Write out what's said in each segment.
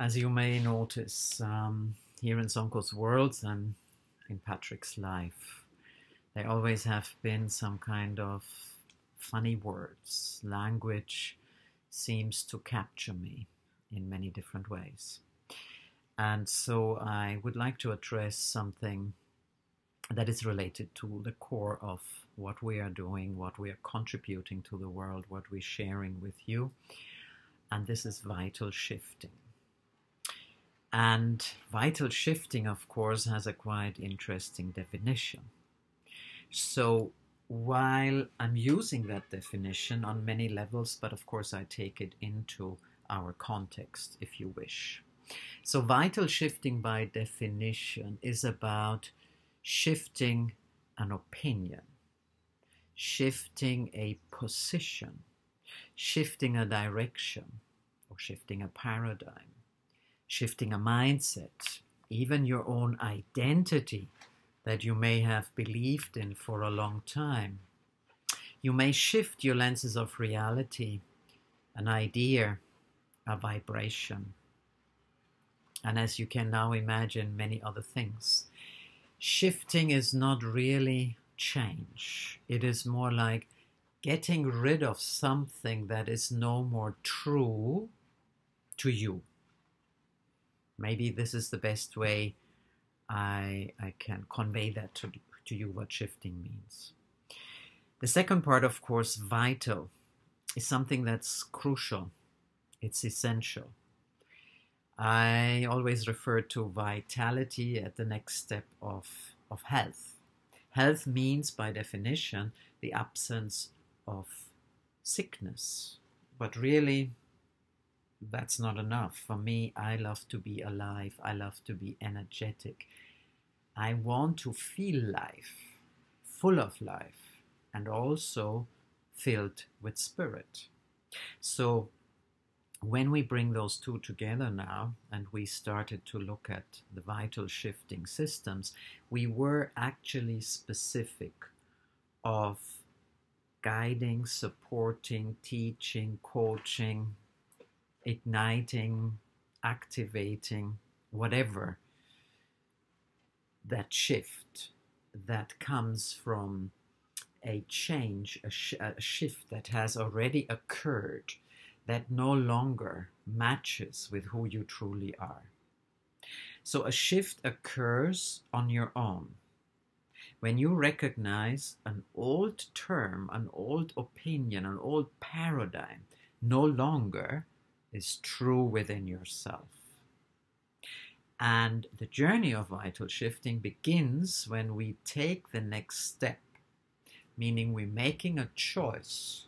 As you may notice, um, here in Sonqos' worlds and in Patrick's life, there always have been some kind of funny words. Language seems to capture me in many different ways. And so I would like to address something that is related to the core of what we are doing, what we are contributing to the world, what we're sharing with you. And this is vital shifting. And vital shifting, of course, has a quite interesting definition. So while I'm using that definition on many levels, but of course I take it into our context if you wish. So, vital shifting by definition is about shifting an opinion, shifting a position, shifting a direction, or shifting a paradigm shifting a mindset, even your own identity that you may have believed in for a long time. You may shift your lenses of reality, an idea, a vibration. And as you can now imagine, many other things. Shifting is not really change, it is more like getting rid of something that is no more true to you. Maybe this is the best way I, I can convey that to, to you what shifting means. The second part, of course, vital, is something that's crucial, it's essential. I always refer to vitality at the next step of, of health. Health means, by definition, the absence of sickness. But really, that's not enough. For me, I love to be alive. I love to be energetic. I want to feel life, full of life, and also filled with spirit. So, when we bring those two together now and we started to look at the vital shifting systems, we were actually specific of guiding, supporting, teaching, coaching, igniting, activating, whatever that shift that comes from a change, a, sh- a, shift that has already occurred that no longer matches with who you truly are. So a shift occurs on your own. When you recognize an old term, an old opinion, an old paradigm no longer is true within yourself. And the journey of vital shifting begins when we take the next step, meaning we're making a choice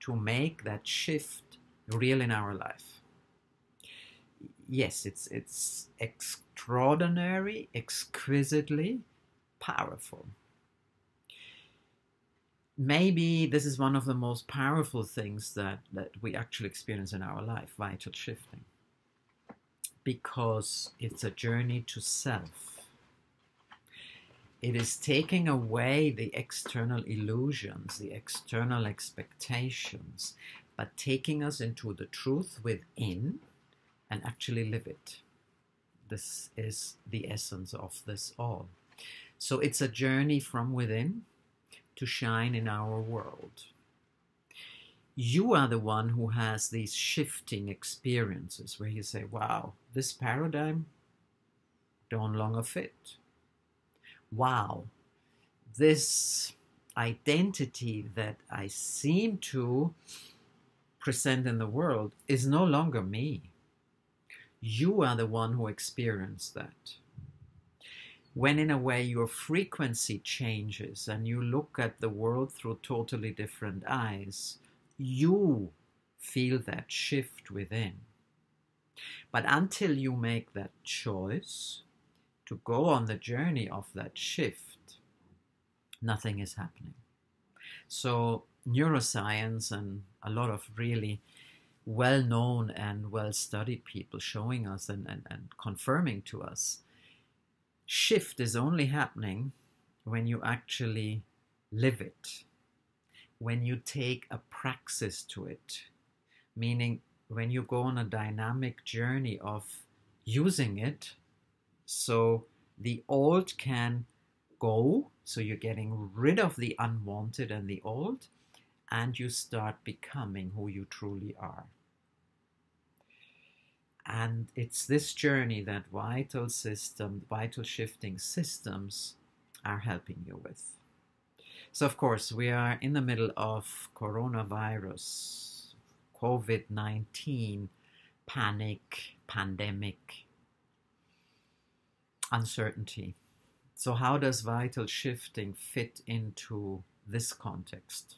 to make that shift real in our life. Yes, it's, it's extraordinary, exquisitely powerful maybe this is one of the most powerful things that, that we actually experience in our life vital shifting. Because it's a journey to self. It is taking away the external illusions the external expectations but taking us into the truth within and actually live it. This is the essence of this all. So it's a journey from within to shine in our world. You are the one who has these shifting experiences where you say, wow, this paradigm don't longer fit. Wow, this identity that I seem to present in the world is no longer me. You are the one who experienced that when in a way your frequency changes and you look at the world through totally different eyes, you feel that shift within. But until you make that choice to go on the journey of that shift, nothing is happening. So, neuroscience and a lot of really well known and well studied people showing us and, and, and confirming to us shift is only happening when you actually live it, when you take a praxis to it, meaning when you go on a dynamic journey of using it, so the old can go, so you're getting rid of the unwanted and the old, and you start becoming who you truly are. And it's this journey that vital system, vital shifting systems are helping you with. So, of course, we are in the middle of coronavirus, COVID 19, panic, pandemic, uncertainty. So, how does vital shifting fit into this context?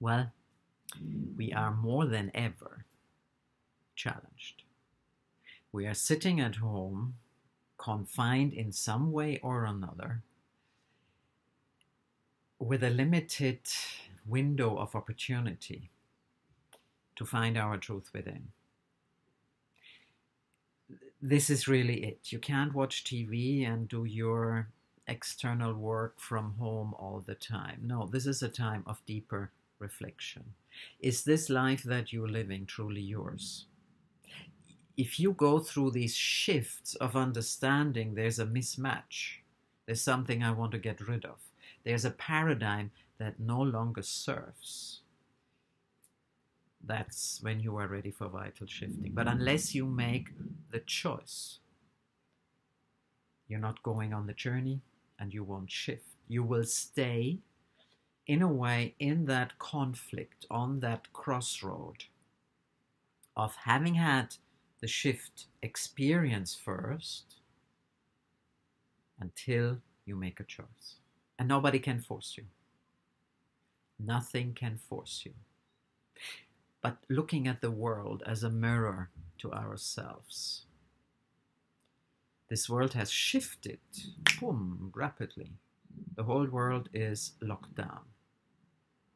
Well, we are more than ever challenged. We are sitting at home, confined in some way or another, with a limited window of opportunity to find our truth within. This is really it. You can't watch TV and do your external work from home all the time. No, this is a time of deeper reflection. Is this life that you're living truly yours? If you go through these shifts of understanding, there's a mismatch. There's something I want to get rid of. There's a paradigm that no longer serves. That's when you are ready for vital shifting. But unless you make the choice, you're not going on the journey and you won't shift. You will stay, in a way, in that conflict, on that crossroad of having had the shift experience first until you make a choice. And nobody can force you. Nothing can force you. But looking at the world as a mirror to ourselves. This world has shifted, boom, rapidly. The whole world is locked down.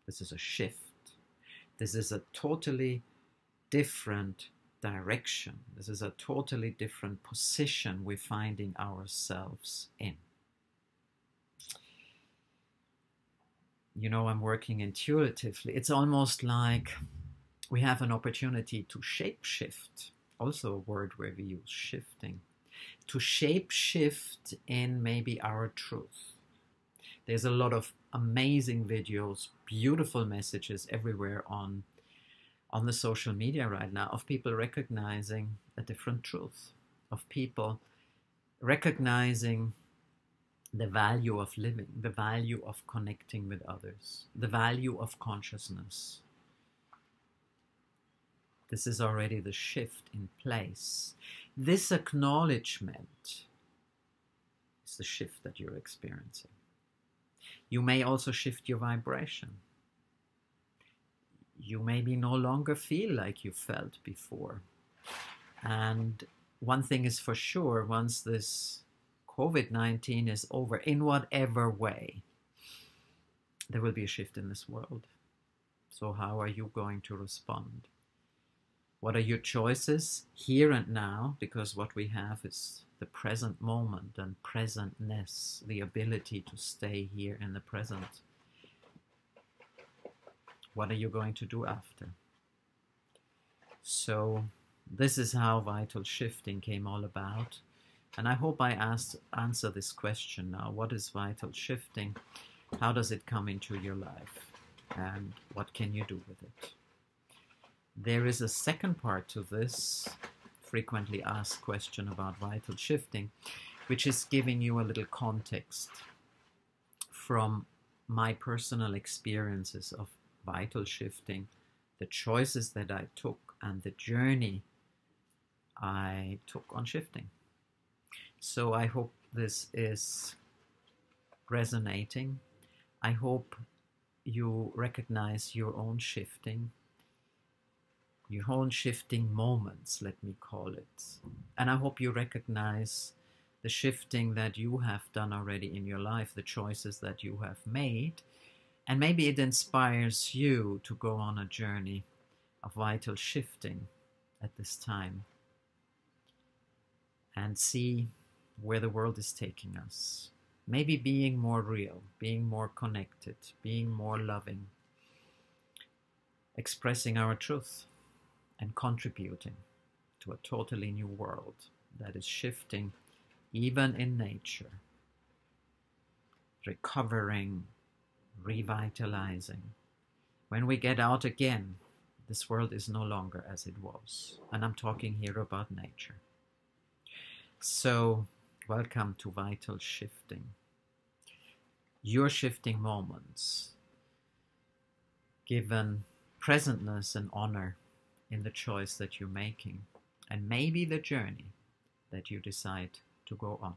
This is a shift. This is a totally different direction. This is a totally different position we're finding ourselves in. you know, I'm working intuitively. It's almost like we have an opportunity to shape shift, also a word where we use shifting, to shape shift in maybe our truth. There's a lot of amazing videos, beautiful messages everywhere on on the social media right now of people recognizing a different truth, of people recognizing the value of living, the value of connecting with others, the value of consciousness. This is already the shift in place. This acknowledgement is the shift that you're experiencing. You may also shift your vibration. You maybe no longer feel like you felt before. And one thing is for sure once this COVID 19 is over in whatever way, there will be a shift in this world. So, how are you going to respond? What are your choices here and now? Because what we have is the present moment and presentness, the ability to stay here in the present. What are you going to do after? So, this is how vital shifting came all about. And I hope I asked, answer this question now. What is vital shifting? How does it come into your life? And what can you do with it? There is a second part to this frequently asked question about vital shifting, which is giving you a little context from my personal experiences of vital shifting, the choices that I took, and the journey I took on shifting. So I hope this is resonating. I hope you recognize your own shifting, your own shifting moments, let me call it. And I hope you recognize the shifting that you have done already in your life, the choices that you have made. And maybe it inspires you to go on a journey of vital shifting at this time and see where the world is taking us. Maybe being more real, being more connected, being more loving, expressing our truth, and contributing to a totally new world that is shifting even in nature, recovering, revitalizing. When we get out again, this world is no longer as it was. And I'm talking here about nature. So, welcome to Vital Shifting. Your shifting moments, given presentness and honor in the choice that you're making, and maybe the journey that you decide to go on.